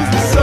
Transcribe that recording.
the the